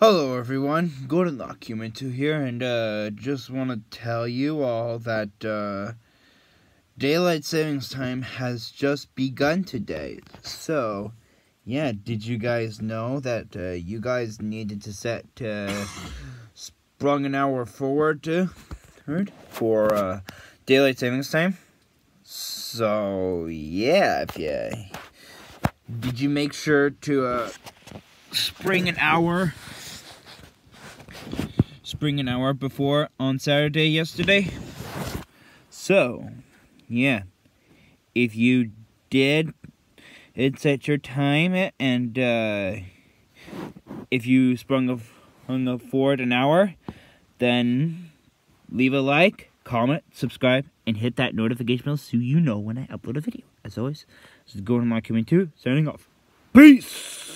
Hello everyone, Golden Lock Human 2 here, and uh, just want to tell you all that uh, Daylight Savings Time has just begun today. So, yeah, did you guys know that uh, you guys needed to set uh, sprung an hour forward to, for uh, Daylight Savings Time? So, yeah, if you... Did you make sure to uh, spring an hour spring an hour before on Saturday yesterday. So, yeah, if you did, it set your time, and uh, if you sprung a, sprung a forward an hour, then leave a like, comment, subscribe, and hit that notification bell so you know when I upload a video. As always, this is Gordon Lock Coming 2, signing off. Peace!